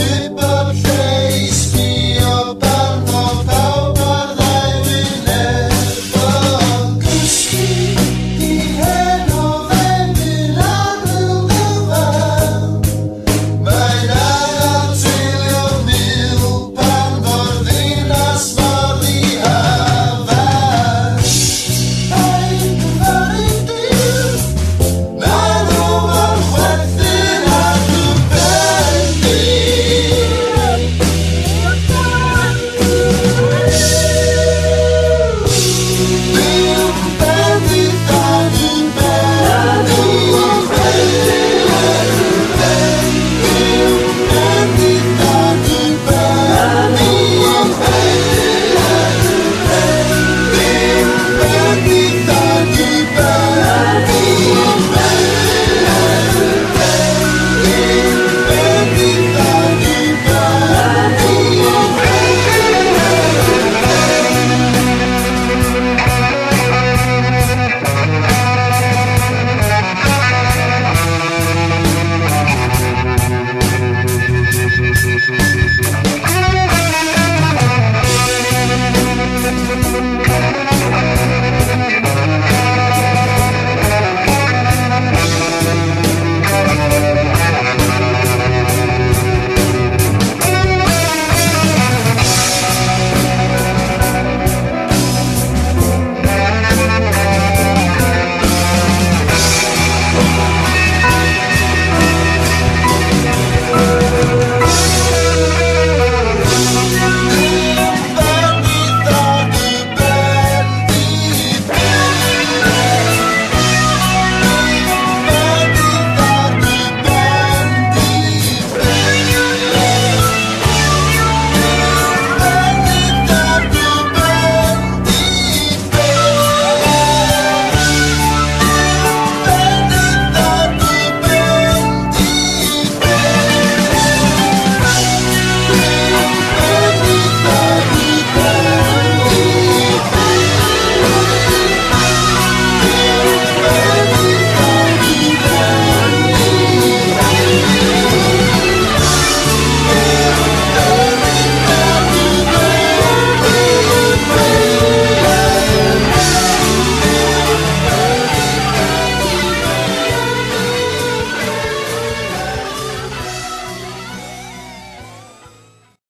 Baby.